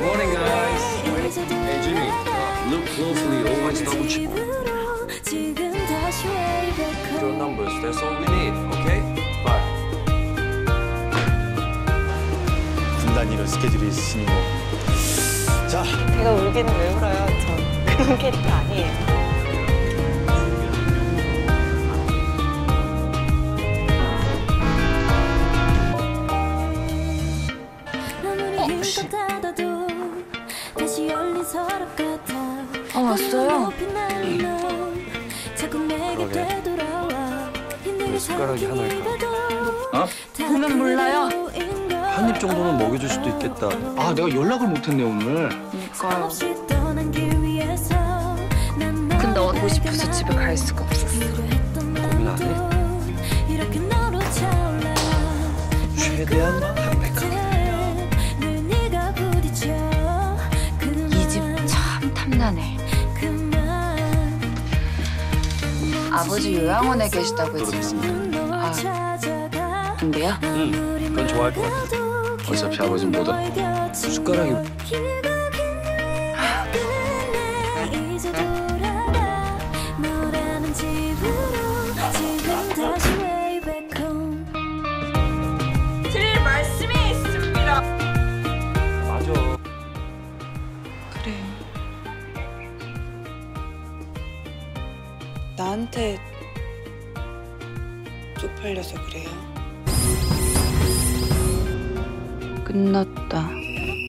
morning, guys. Hey, Jimmy. Look closely. Always double check. Your numbers. That's all we need. Okay? Bye. 스케줄이 있으시니 뭐. 자, 제가 울기는 왜 울어요? 저 그런 캐릭터 아니에요. 같아 아, 왔어요? 그러게. 왜 숟가락이 하나일까? 어? 다 보면 몰라요. 한 입 정도는 먹여줄 수도 있겠다. 아, 내가 연락을 못했네 오늘. 그니까요. 난 근데 얻고 싶어서 집에 갈 수가 없었어. 고민 안 해? 최대한 참 탐나네. 아버지 요양원에 계시다고 했잖아요. 아, 근데요? 응, 그건 좋아할 것 같아. 어차피 아버지는 못 와. 숟가락이 나한테 쪽팔려서 그래요. 끝났다.